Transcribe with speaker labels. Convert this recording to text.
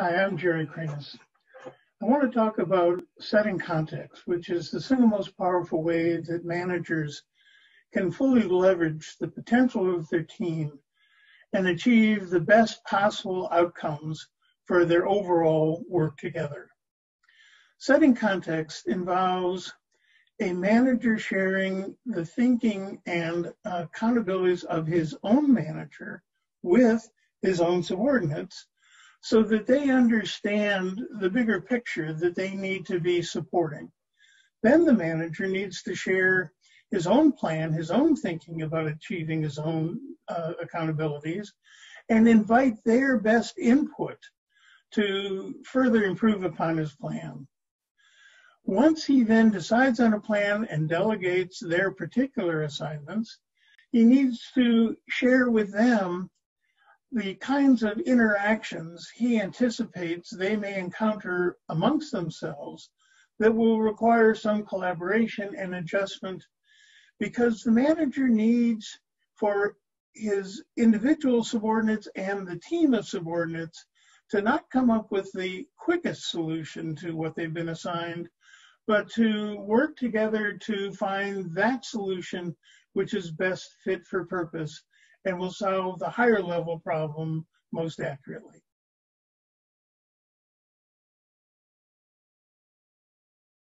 Speaker 1: Hi, I'm Jerry Kranis. I want to talk about setting context, which is the single most powerful way that managers can fully leverage the potential of their team and achieve the best possible outcomes for their overall work together. Setting context involves a manager sharing the thinking and accountabilities of his own manager with his own subordinates so that they understand the bigger picture that they need to be supporting. Then the manager needs to share his own plan, his own thinking about achieving his own uh, accountabilities, and invite their best input to further improve upon his plan. Once he then decides on a plan and delegates their particular assignments, he needs to share with them the kinds of interactions he anticipates they may encounter amongst themselves that will require some collaboration and adjustment because the manager needs for his individual subordinates and the team of subordinates to not come up with the quickest solution to what they've been assigned, but to work together to find that solution which is best fit for purpose and will solve the higher level problem most accurately.